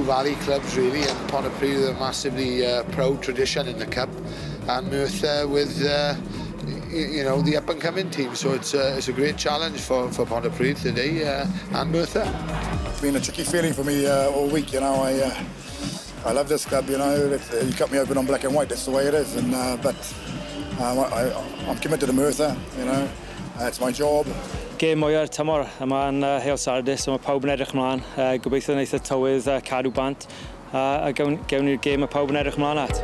Valley clubs really, and Pontypridd a massively uh, proud tradition in the cup, and Merthyr with uh, you know the up and coming team. So it's uh, it's a great challenge for for Pontypridd today uh, and Merthyr. It's been a tricky feeling for me uh, all week. You know, I uh, I love this club. You know, it, uh, you cut me open on black and white. That's the way it is. And uh, but uh, I, I'm committed to Merthyr. You know, uh, it's my job. gêm mwyaf tymor yma yn uh, Heol Sardis, so mae pawb yn edrych mlaen. Uh, gobeithio wneud y e tywydd uh, cadw bant uh, a gewn, gewn ni'r gêm y pawb yn edrych mlaen at.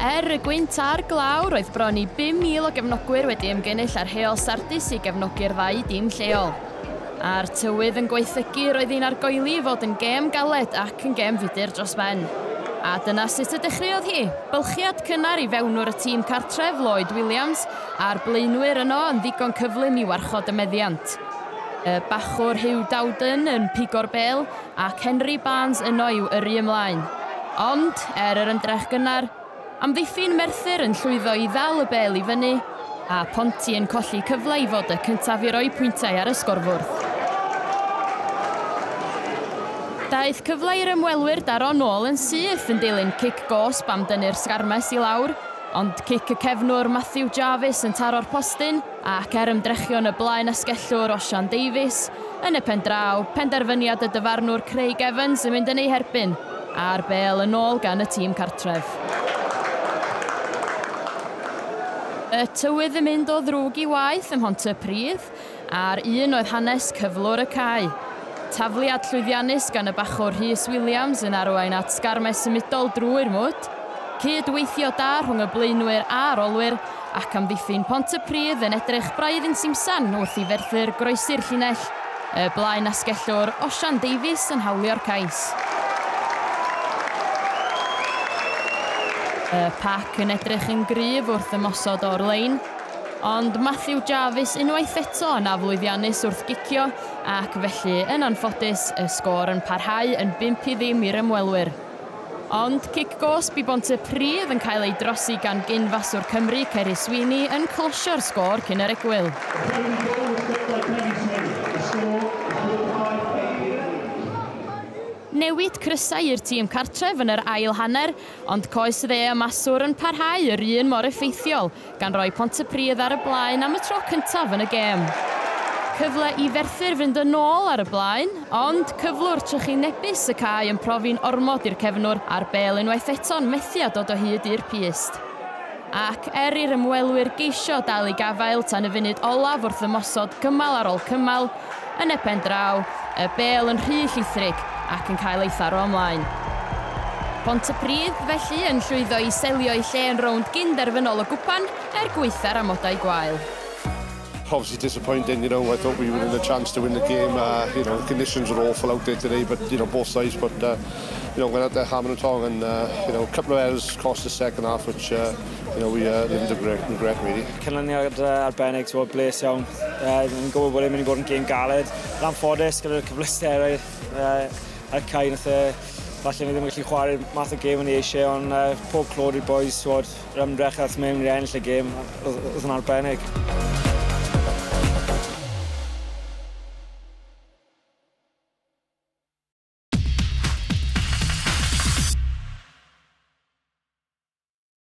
Er y gwynt a'r glaw, roedd bron i 5,000 o gefnogwyr wedi ymgynnull ar heol Sardis i gefnogi'r ddau dim lleol. A'r tywydd yn gweithygu roedd un argoeli fod yn gêm galed ac yn gêm fudur dros ben. A dyna sut y dechreuodd hi. Bylchiad cynnar i fewnwr y tîm cartref Lloyd Williams a'r blaenwyr yno yn ddigon cyflym i warchod y meddiant. Y bachwr Hugh Dowden yn pigor bel ac Henry Barnes yno i'w yrru ymlaen. Ond, er yr ymdrech gynnar, amddiffyn Merthyr yn llwyddo i ddal y bel i fyny a Ponti yn colli cyfle i fod y cyntaf i roi pwyntau ar y sgorfwrdd. Daeth cyfle i'r ymwelwyr daro nôl yn syth yn dilyn cic gos bam dynnu'r sgarmes i lawr, ond cic y cefnwr Matthew Jarvis yn taro'r postyn ac er ymdrechion y blaen asgellwr Osian Davies, yn y pen draw, penderfyniad y dyfarnwr Craig Evans yn mynd yn ei herbyn, a'r bel yn ôl gan y tîm cartref. Y tywydd yn mynd o ddrwg i waith ym Mhontypridd, a'r un oedd hanes cyflwr y cae. Tafliad llwyddiannus gan y bachwr Rhys Williams yn arwain at sgarmau symudol drwy'r mwd, cydweithio da rhwng y blaenwyr a'r olwyr ac amddiffyn Pont y Prydd yn edrych braidd yn simsan wrth i ferthyr groesi'r llinell. Y blaen asgellwr Osian Davies yn hawlio'r cais. Y pac yn edrych yn gryf wrth ymosod o'r lein, Ond Matthew Jarvis unwaith eto yn aflwyddiannus wrth gicio ac felly yn anffodus y sgôr yn parhau yn 5 i ddim i'r ymwelwyr. Ond cic gos bu bont y prif yn cael ei drosi gan gynfaswr Cymru Ceri Sweeney yn closio'r sgôr cyn yr egwyl. newid crysau i'r tîm cartref yn yr ail hanner, ond coes dde y maswr yn parhau yr un mor effeithiol, gan roi Pontypridd ar y blaen am y tro cyntaf yn y gêm. Cyfle i ferthyr fynd yn ôl ar y blaen, ond cyflwr trychinebus y cae yn profi'n ormod i'r cefnwr a'r bel unwaith eto'n methu a dod o hyd i'r pist. Ac er i'r ymwelwyr geisio dal i gafael tan y funud olaf wrth ymosod cymal ar ôl cymal, yn y pen draw, y bel yn rhy llithrig ac yn cael ei tharo ymlaen. Pontypridd felly yn llwyddo i selio ei lle yn rownd gyn o gwpan er gweitha'r amodau gwael. Obviously disappointing, you know, I thought we were in a chance to win the game. Uh, you know, the conditions were awful out there today, but, you know, both sides, but, uh, you know, went out there hammer and tong and, uh, you know, a couple of errors cost the second half, which, uh, you know, we uh, didn't regret, regret really. Canlyniad uh, arbennig, so bles iawn. Uh, yn gwybod bod e'n mynd i bod yn gêm galed. Lan ffodus gyda'r cyfleusterau. Uh, y nath e falle ni e ddim yn gallu chwarae math o gêm yn i eisiau, ond uh, pob clod i'r boys, swod, yr ymdrech at mewn i ennill y gêm, oedd yn arbennig.